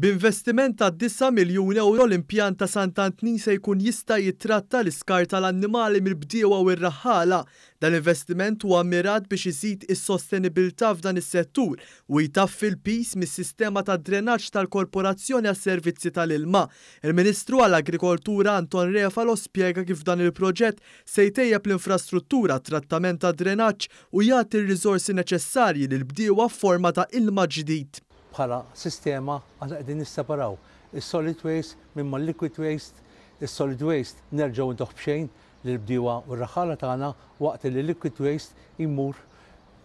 B'investiment ta' disa' miljun ewro l-impjant ta' Sant'Antnin se jkun jista' jittratta l-iskart tal-annimali mill-bdiewa u r-raħħala. Dan l-investiment huwa mmirat biex iżid is-sostenibilità f'dan is-settur u jtaffi l-piż mis-sistema tad-drenaġġ tal-Korporazzjoni għas-Servizzi tal-Ilma. Il-Ministru għall-Agrikoltura Anton Refalo spjega kif dan il-proġett se jtejjeb l-infrastruttura għat-trattament tad-drenaġġ u jagħti r-riżorsi neċessarji lill-bdiewa f'forma ta' ilma ġdid. Bħala sistema aħna qegħdin nisseparaw is-solid waste minn mal-liquid waste. Is-solid waste nerġgħu intuh b'xejn lill-bdiewa u r-raħħala tagħna waqt li l-liquid waste jmur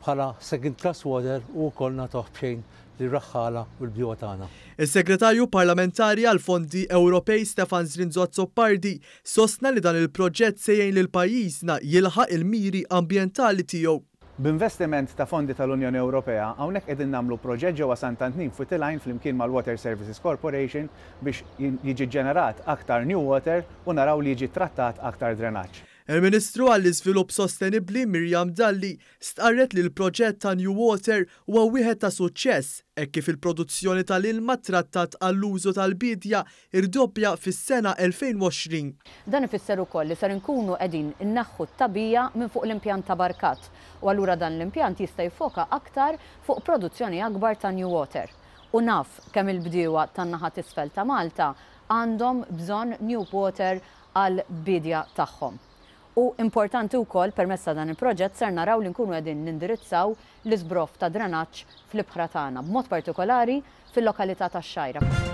bħala second class water u wkoll nagħtuh b'xejn lir-raħħala u l-bdiewa tagħna. Is-Segretarju Parlamentari għall-Fondi Ewropej Stefan Zrinzo Azzopardi Sostna li dan il-proġett se jgħin lil pajjiżna jilħaq il-miri ambjentali tiegħu. B'investiment ta' fondi tal-Unjoni Ewropea, hawnhekk qegħdin nagħmlu proġett ġewwa Sant Antnin f'Wied il-Għajn flimkien mal-Water Services Corporation biex jiġi ġġenerat aktar new water u naraw li jiġi ttrattat aktar drenaġġ. Il-Ministru għall-Iżvilupp Sostenibbli Miriam Dalli stqarret li l-proġett ta' New Water huwa wieħed ta' suċċess hekk kif il-produzzjoni tal-ilma ttrattat għall-użu tal-biedja irdoppja fis-sena 2020. Dan ifisser ukoll li ser inkunu qegħdin inneħħu t-tagħbija minn fuq l-impjant ta' Barkat u allura dan l-impjant jista' jiffoka aktar fuq produzzjoni akbar ta' New Water. U naf kemm il-bdiewa tan-naħa t'isfel ta' Malta għandhom bżonn New Water għall-biedja tagħhom. U importanti wkoll permezz ta' dan il-proġett ser naraw li nkunu qegħdin nindirizzaw l-iżbroff ta' drenaġġ fl-ibħra tagħna, b'mod partikolari fil-lokalità tax-Xgħajra.